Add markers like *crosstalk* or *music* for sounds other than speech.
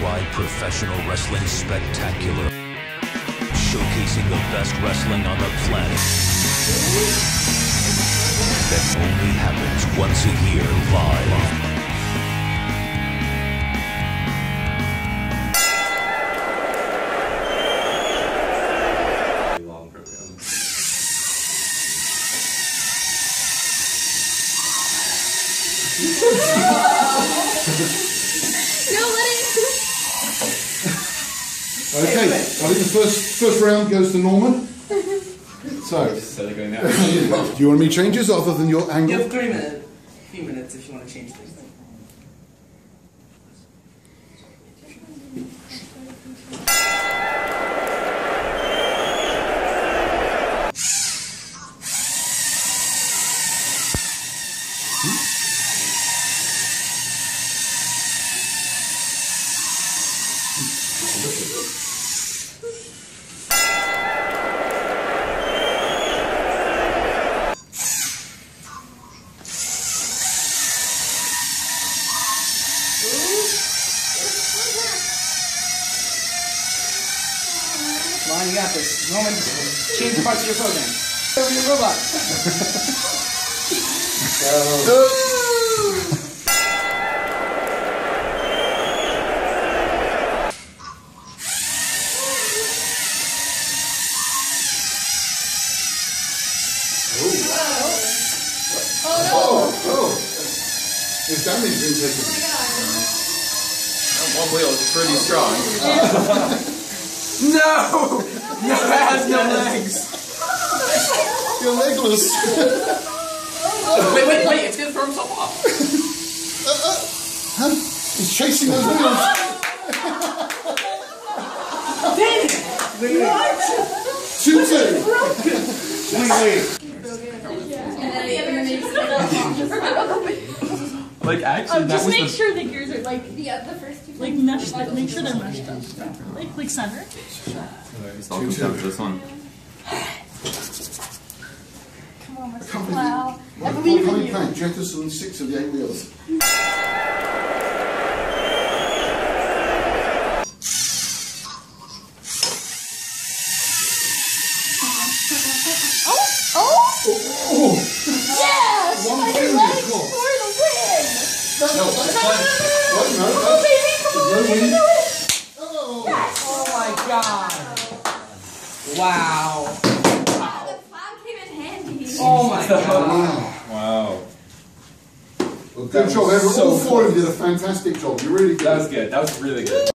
Worldwide Professional Wrestling Spectacular. Showcasing the best wrestling on the planet. That only happens once a year live. No, let. Okay, I think the first first round goes to Norman. *laughs* So, So they're going now. *laughs* do you want to any changes other than your angle? You angle? have three minutes, few minutes if you want to change things. *laughs* Come on, you got this. Norman, change parts of your program. Over your robot. *laughs* Oh, oh. There's damage being taken. One wheel is pretty strong. no! No, it has no legs. You're legless. Wait, wait, wait, it's gonna throw himself off. Huh? He's chasing those wheels. Two two. Wait, wait. And then the other makes Like, actually, Um, that just was make the. sure that yours are like the, uh, the first two. like meshed. Like, make sure they're meshed up properly. Like like center. It's all comes down to this one. Come on, Mr. Company- Plow. I Right, believe in you. plan, jettison six of the eight wheels. Oh, baby, come on. Oh. oh. My god. Wow. The came in handy. Oh my god. Wow. wow. Good job, everyone. All four of you did a fantastic job. You really did. That was good. That was really good.